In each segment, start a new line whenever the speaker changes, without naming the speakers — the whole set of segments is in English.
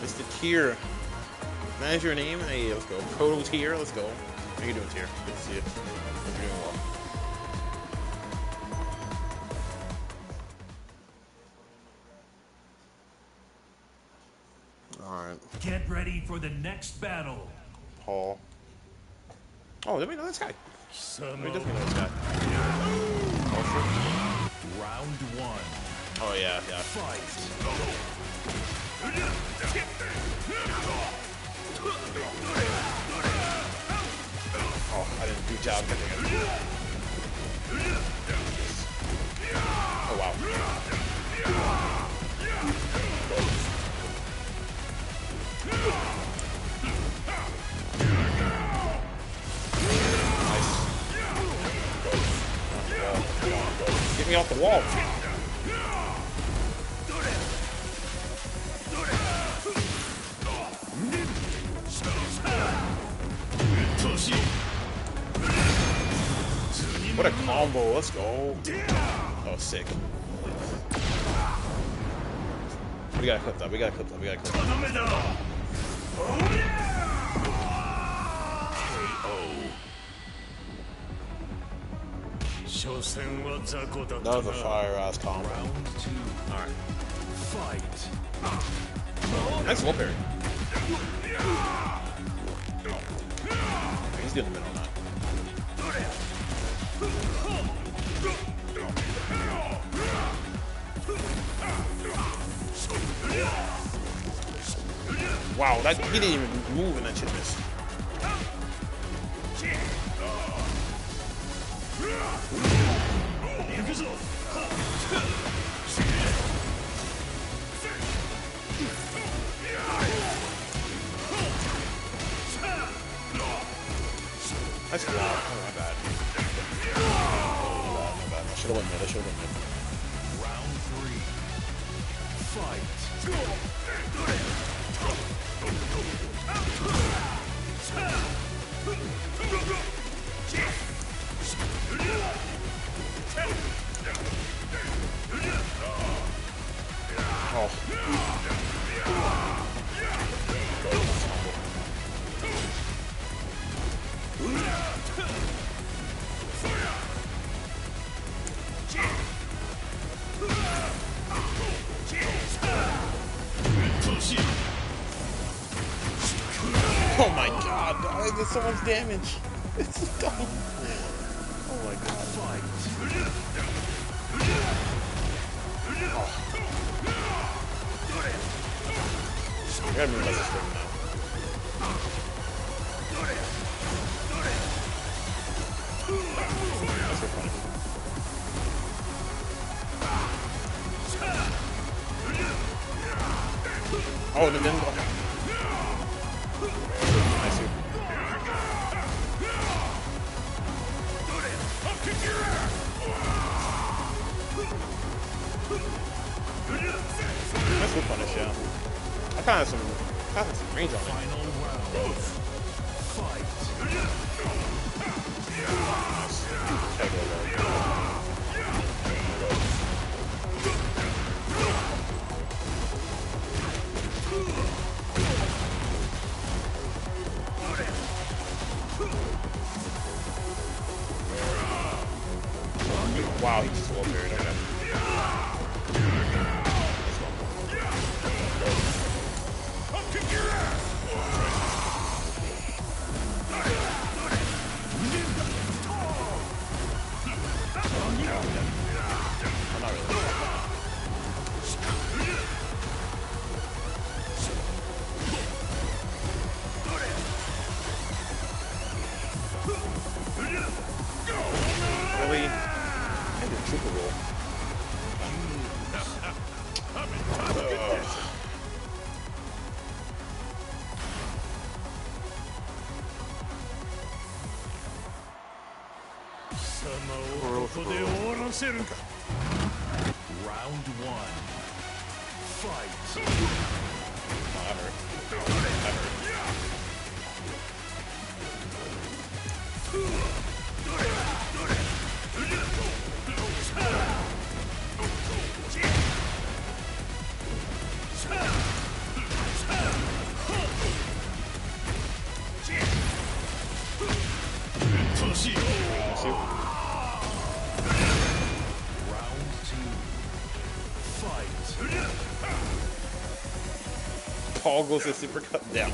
Mr. Tier. That is your name? Hey, let's go. Kodo Tier, let's go. How you doing, Tier? Good to see you. Hope you're doing well. Alright,
Get ready for the next battle.
Paul. Oh, let me know this guy? We
Sumo.
definitely know this guy.
Round one.
Oh, yeah, yeah.
Fight.
Oh, I didn't do a job getting it. Oh, wow. Me off the wall. What a combo. Let's go. Oh, sick. We gotta clip that. We gotta clip that. We gotta clip that. That was a fire ass combo.
Round two.
Alright.
Fight.
Nice wall parry. He's doing the middle now. Wow, that he didn't even move and that shit missed. I should have went mid. I should.
Round three. Fight.
Oh. My god, I did so much damage. It's dumb. Oh my god. I gotta my sister now. That's so funny. Oh, and then kind of some, kind of some range on it. Wow, he just. 様をここで終わらせるか
Round 1 Fight! Hammer. Hammer. Brasil.
Paul goes to super cut down.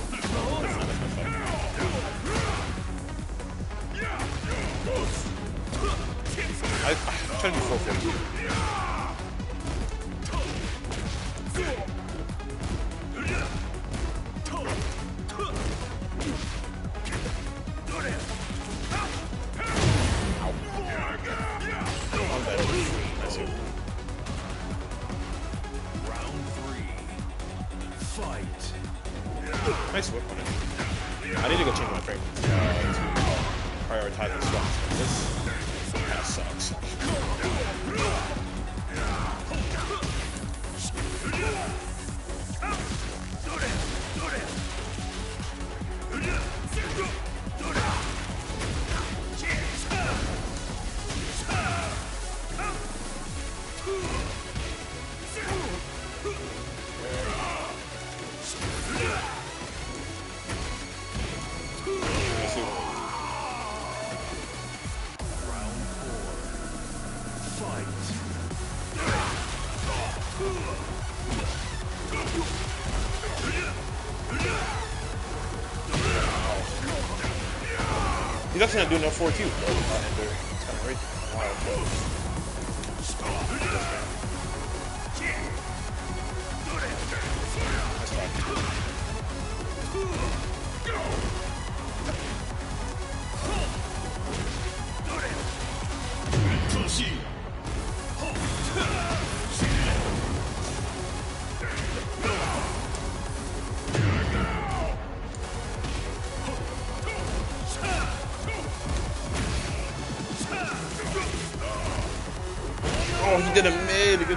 I, I'm trying to do 450.
Fight.
Nice whip on it. I need to go change my frame uh, to prioritize the spots. This kind of sucks. He's actually not doing enough for it too.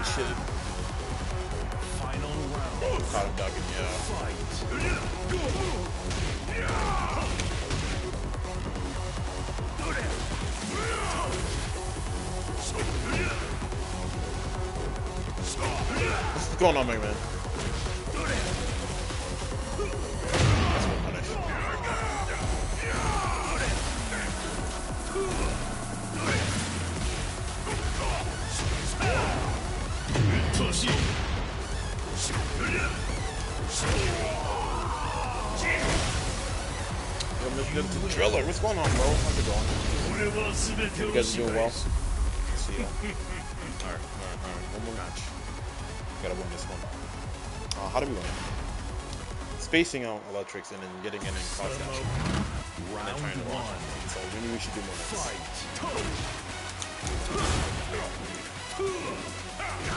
Good shit.
Final round.
Caught him ducking, yeah. What's going on, Mega Man? Yo, Mr. Driller, what's going on, bro? How's it going? You guys are doing well? See ya. Alright, alright, alright. One more match. Gotta win this one. Uh, how do we win it? Spacing out electrics and then getting in and cross dash. And then trying to launch.
one.
So maybe we should do more of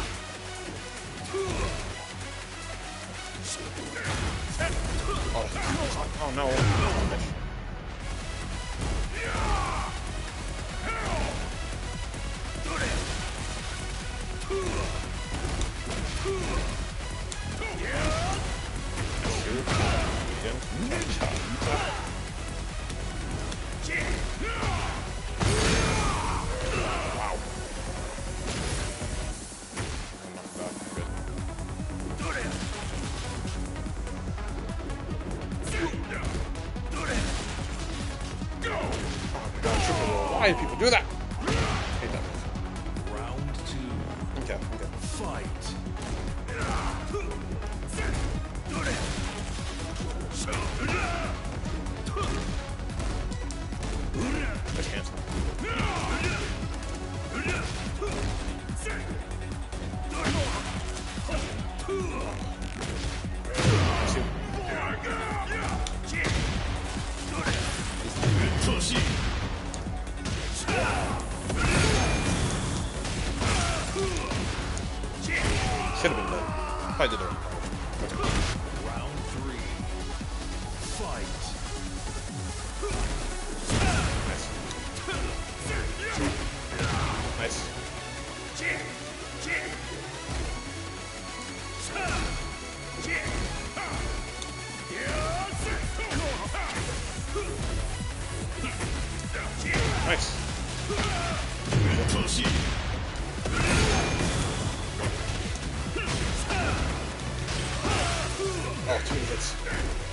this. Oh, oh no. Should have been done. Probably did the wrong Nice. Oh, two hits.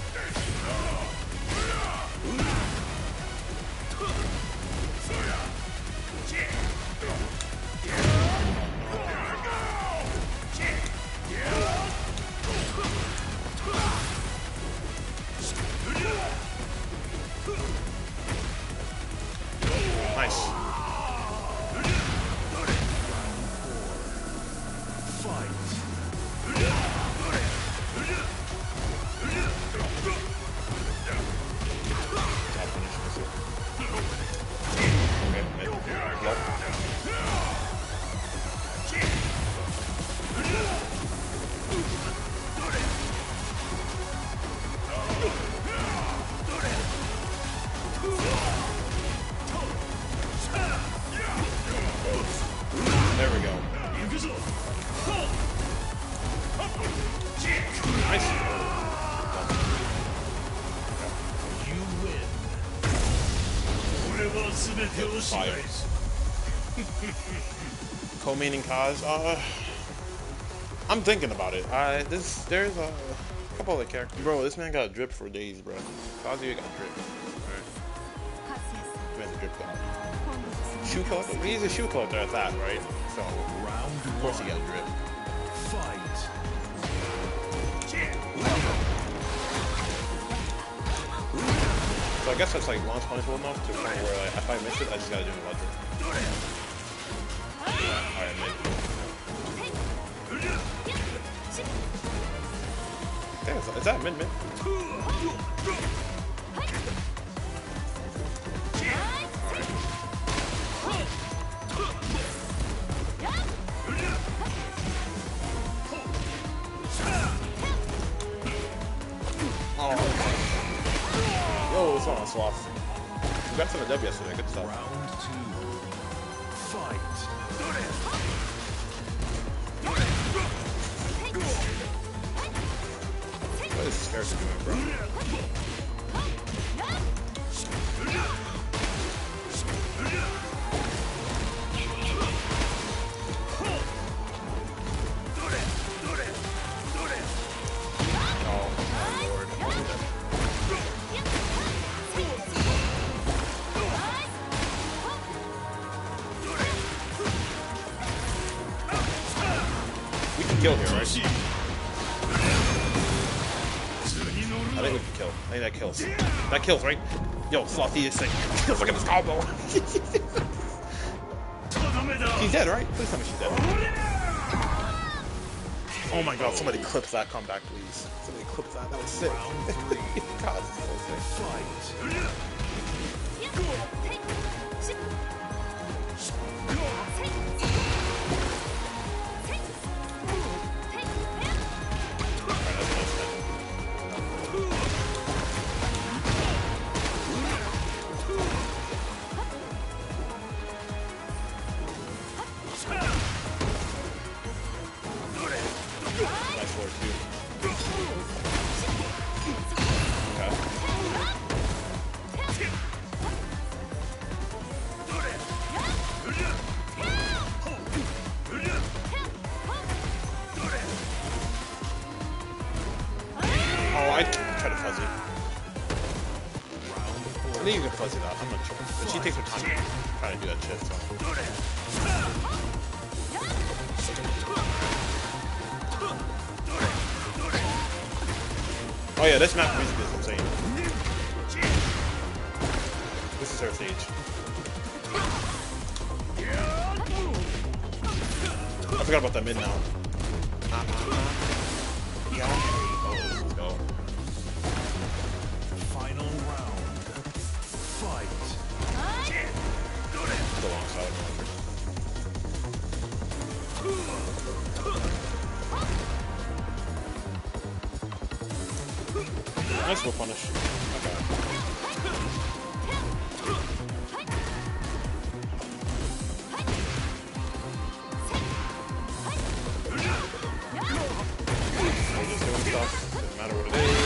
Co-maining Kaz. Uh, I'm thinking about it. I this there's a couple other characters. Bro, this man got drip for days, bro. Kazuya got drip. Shoe collector? He's a shoe collector at that, right? So of course he got drip. So I guess that's like launch punishable enough to point where like, if I miss it, I just gotta do it electric. Alright, mid. Damn, is, is that mid mid? It's on swath. Congrats on the W yesterday, good stuff.
Round two. Fight.
What is this character doing, bro? Think we can kill. I think that kills. That kills, right? Yo, Slothy is sick. Look at this combo. she's dead, right? Please tell me she's dead. Oh my god, somebody clip that comeback, please. Somebody clip that. That was sick. god, this is so sick. Oh yeah, this map music is insane. This is her stage. I forgot about that mid now. Uh-huh. Nice little punish. Okay. We're just doing stuff. Doesn't matter what it is.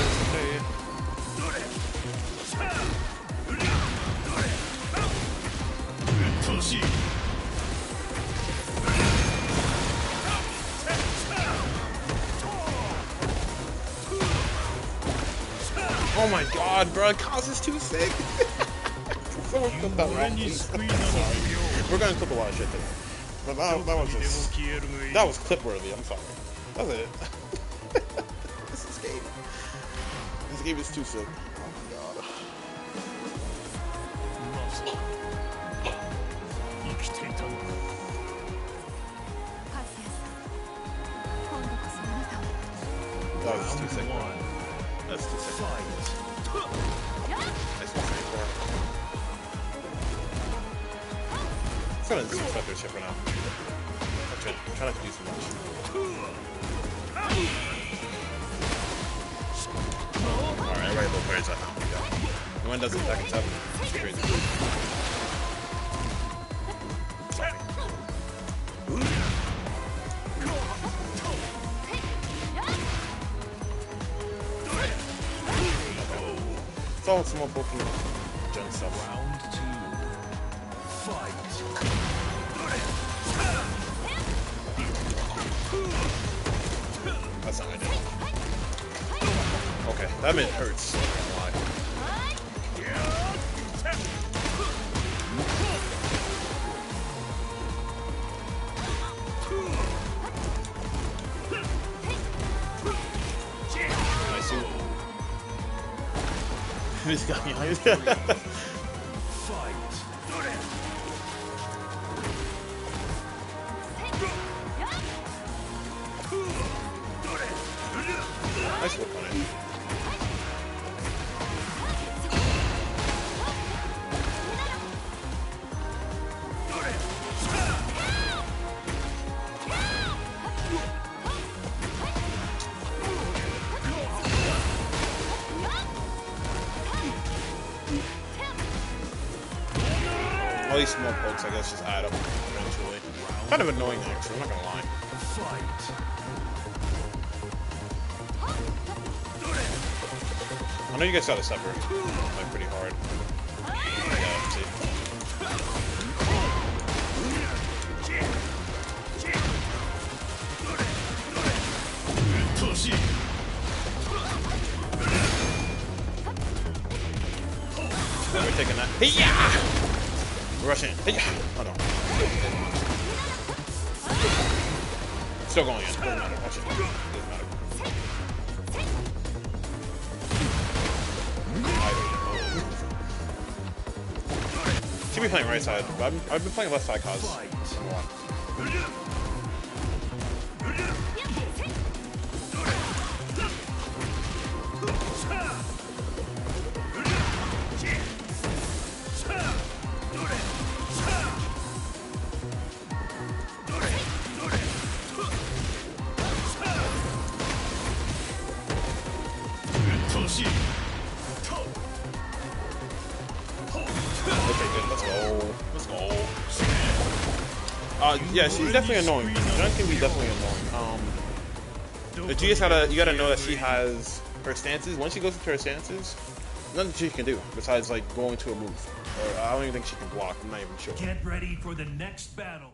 God, bro. Kaz is too sick. Someone clip that right. We're gonna clip a lot of shit today. But that, that was just. That was clip worthy, I'm sorry. That's it. this is game. This game is too sick. Oh my god. That was too sick.
One.
That's too sick. Nice one, gonna disrespect their shit for now. I'm trying, try not to do too much. Alright, everybody low players I found. Yeah. The one does it back. It's crazy.
Round two. Fight.
That's not. Okay, that minute hurts. This got me. All these small pokes, I guess, just add up eventually. Kind of annoying, actually. I'm not gonna lie. I know you guys got a separate, like pretty hard. Yeah. We're taking that. Yeah! Rushing. Hey! Oh no. Still going in. Doesn't matter. Watch it. Doesn't matter. Should be playing right side. but I've, I've been playing left side cause. Yeah, she's definitely annoying. Jun can be definitely annoying. Um, but you just gotta, you gotta know that she has her stances. Once she goes into her stances, nothing she can do besides like going to a move. Or I don't even think she can block. I'm not even sure.
Get ready for the next battle.